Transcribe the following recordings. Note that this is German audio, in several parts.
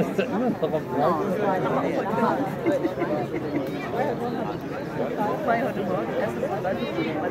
ist da immer noch am Wobei heute Morgen erstes Mal weiß ich nicht, weil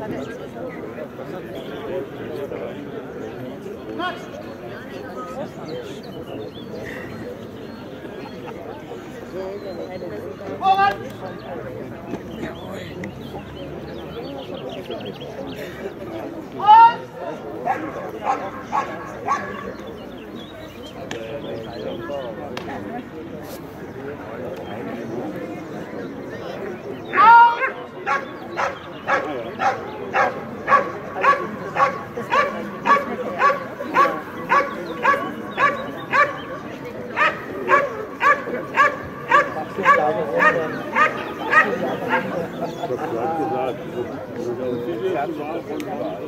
Hunde halt Deutsche Landesmeister. Ja.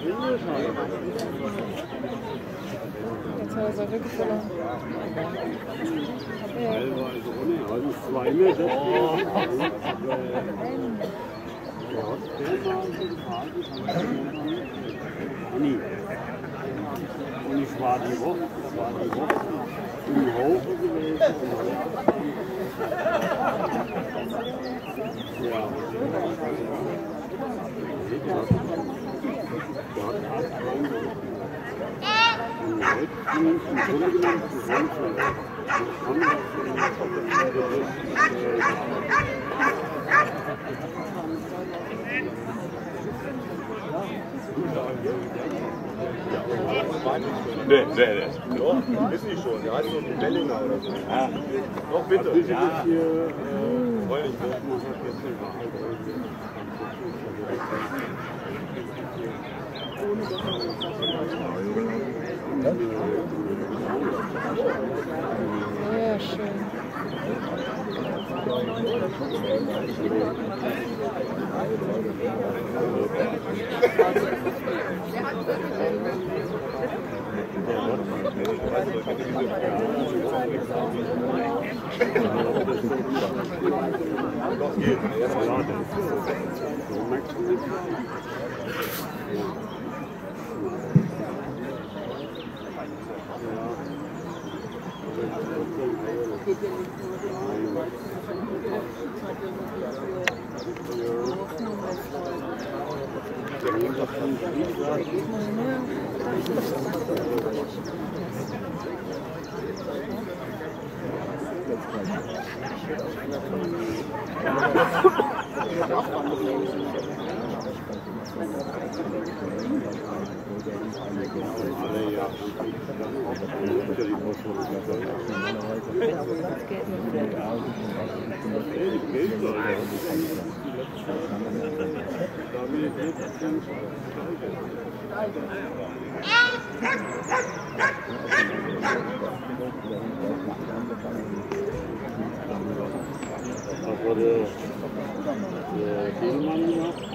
Hier noch Kilo. Jetzt hat er so wirklich verloren. Teilweise ohne, also zwei Meter. Und ich war die Woche, war die Woche. Ja. Nee, nee, nee. Doch, ist nicht schon. Der heißt so ein Bellinger oder so. Ja. Doch, bitte. Ja. Freu dich, ne? Ja, schön. Doch, geht. Was war Ja, das geht nicht. Ja, das geht nicht der, der Filmmann gemacht?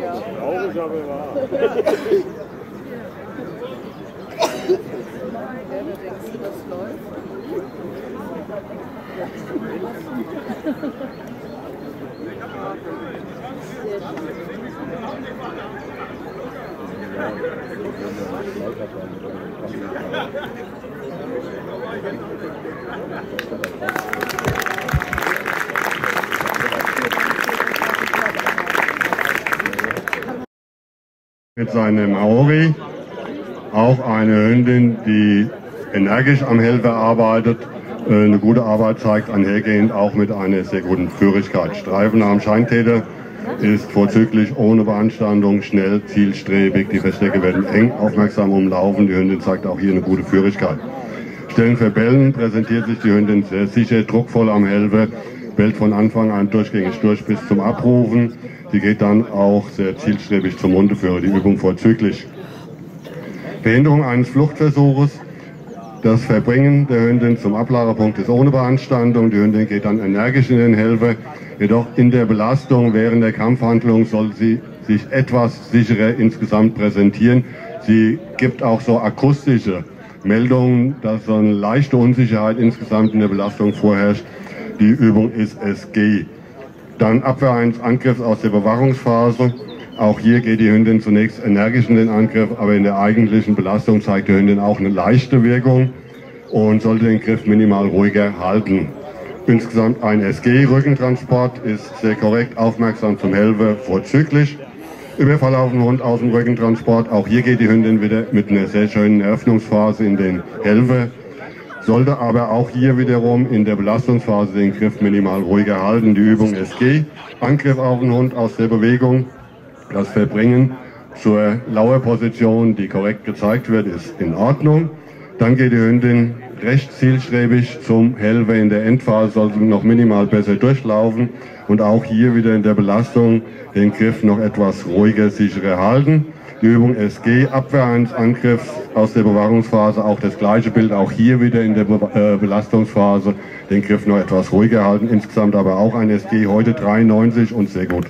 Traurig, aber wahr. Wer da Mit seinem Maori, auch eine Hündin, die energisch am Helfer arbeitet, äh, eine gute Arbeit zeigt, einhergehend auch mit einer sehr guten Führigkeit. Streifen am Scheintäter ist vorzüglich ohne Beanstandung, schnell, zielstrebig. Die Verstecke werden eng, aufmerksam umlaufen. Die Hündin zeigt auch hier eine gute Führigkeit. Stellen für Bellen präsentiert sich die Hündin sehr sicher, druckvoll am Helfer, bellt von Anfang an durchgängig durch bis zum Abrufen. Sie geht dann auch sehr zielstrebig zum Hundeführer, die Übung vorzüglich. Behinderung eines Fluchtversuches. Das Verbringen der Hündin zum Ablagerpunkt ist ohne Beanstandung. Die Hündin geht dann energisch in den Helfer. Jedoch in der Belastung während der Kampfhandlung soll sie sich etwas sicherer insgesamt präsentieren. Sie gibt auch so akustische Meldungen, dass so eine leichte Unsicherheit insgesamt in der Belastung vorherrscht. Die Übung ist SG. Dann Abwehr eines Angriffs aus der Bewahrungsphase. Auch hier geht die Hündin zunächst energisch in den Angriff, aber in der eigentlichen Belastung zeigt die Hündin auch eine leichte Wirkung und sollte den Griff minimal ruhiger halten. Insgesamt ein SG-Rückentransport ist sehr korrekt, aufmerksam zum Helfer, vorzüglich. Überfall auf den Hund aus dem Rückentransport. Auch hier geht die Hündin wieder mit einer sehr schönen Eröffnungsphase in den Helfer. Sollte aber auch hier wiederum in der Belastungsphase den Griff minimal ruhiger halten. Die Übung SG. Angriff auf den Hund aus der Bewegung. Das Verbringen zur Lauerposition, die korrekt gezeigt wird, ist in Ordnung. Dann geht die Hündin recht zielstrebig zum Helfer in der Endphase, soll sie noch minimal besser durchlaufen und auch hier wieder in der Belastung den Griff noch etwas ruhiger, sicherer halten. Die Übung SG, Abwehr eines Angriffs aus der Bewahrungsphase, auch das gleiche Bild, auch hier wieder in der Be äh, Belastungsphase den Griff noch etwas ruhiger halten. Insgesamt aber auch ein SG, heute 93 und sehr gut.